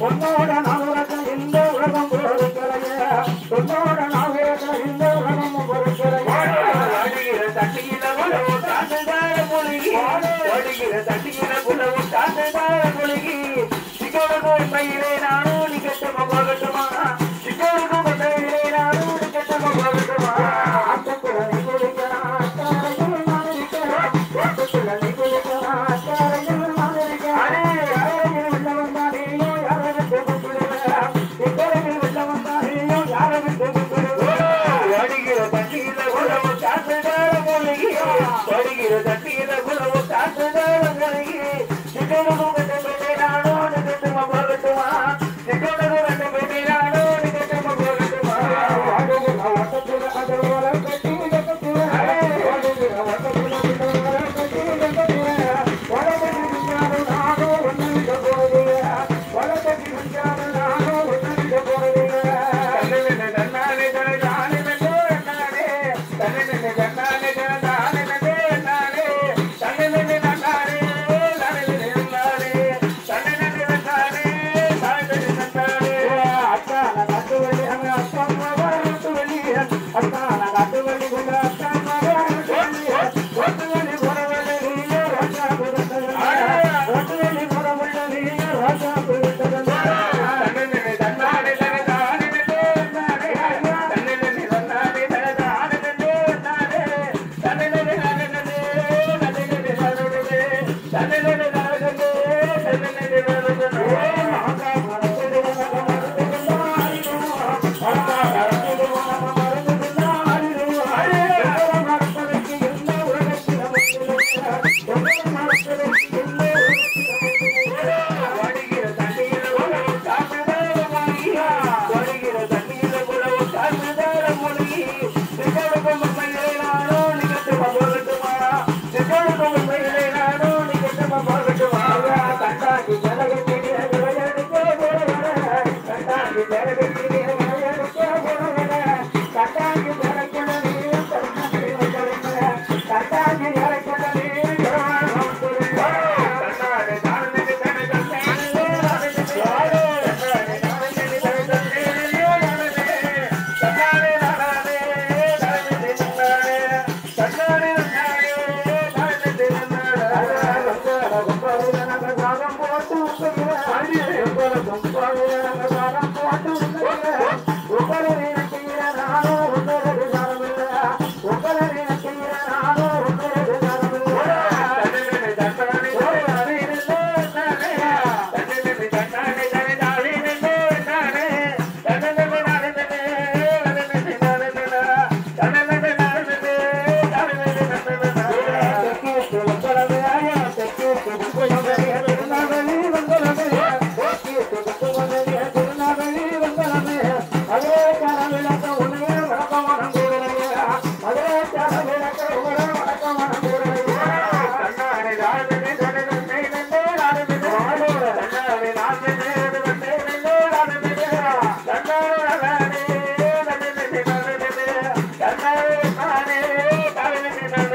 உன்னோட நாவரக்க இந்த உலகம் பொறுக்கிறேன் உன்னோட நாவரக்க இந்த உலகம் பொறுக்கிறேன் தட்டியில உணவு தாண்டுதார Thank you.